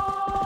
Oh!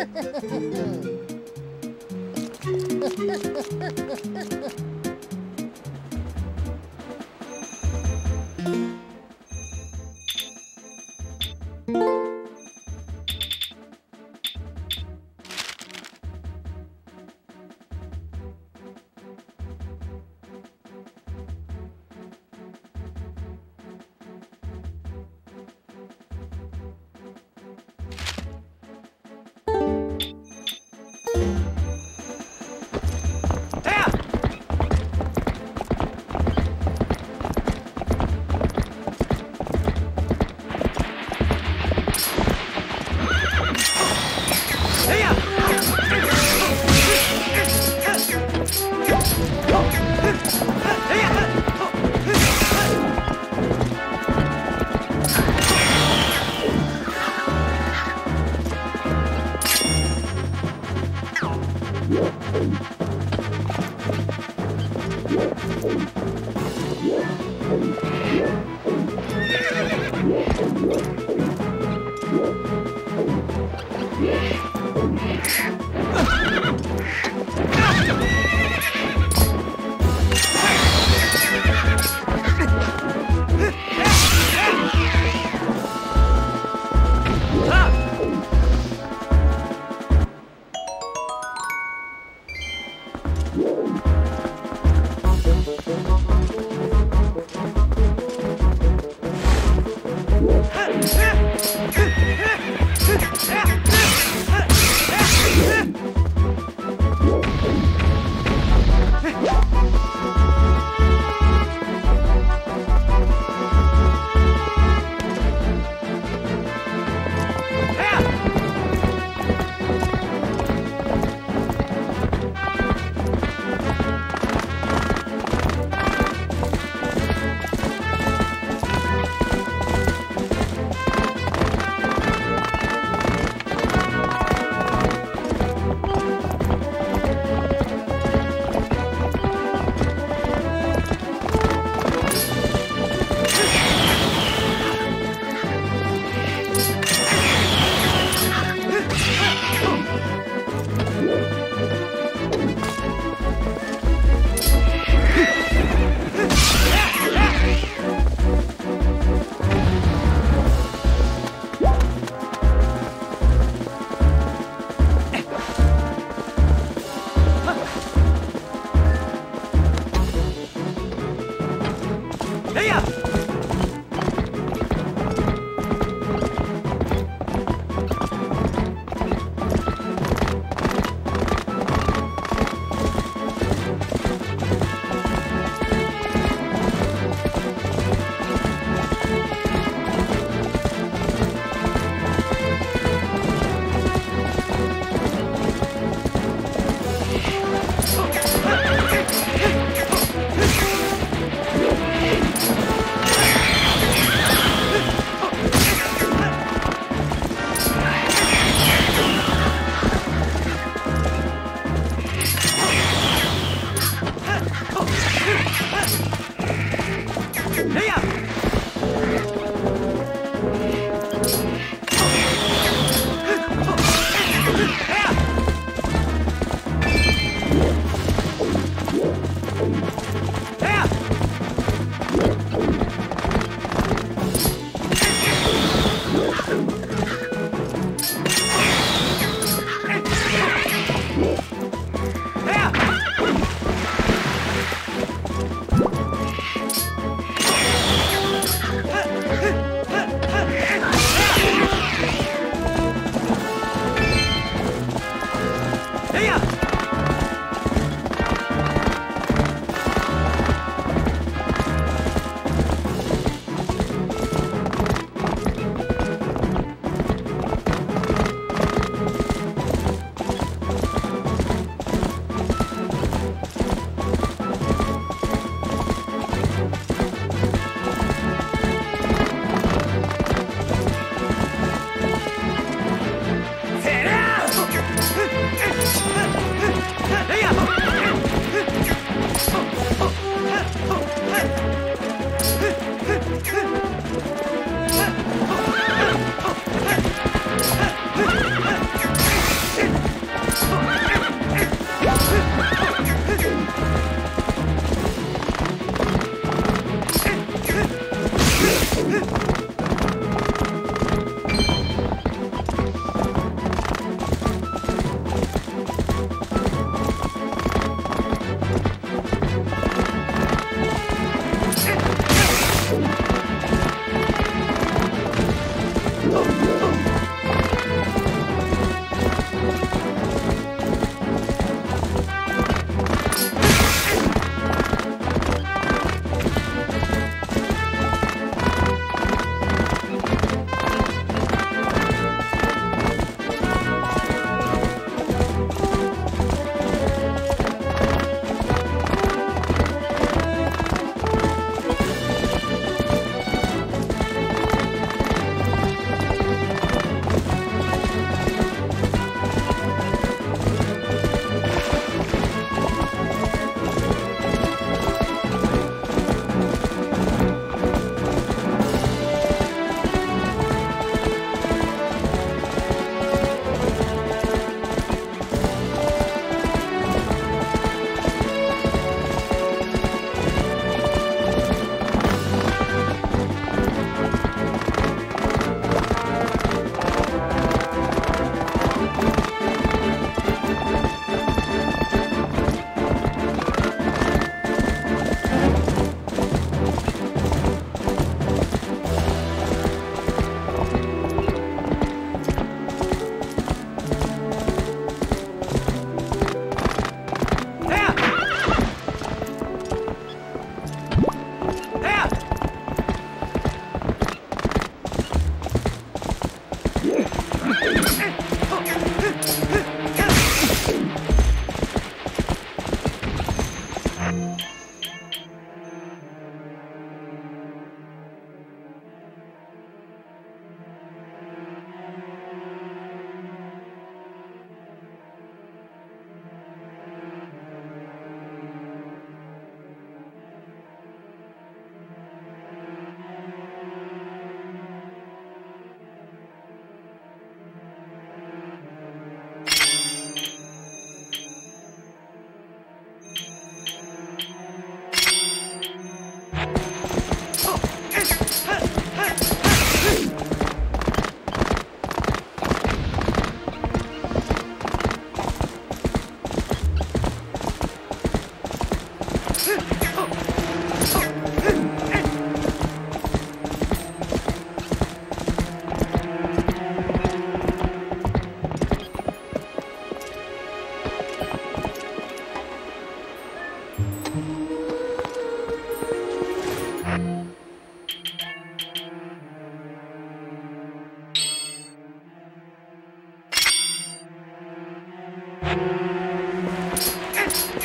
Ha ha ha ha ha! Thank you.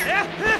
Yeah!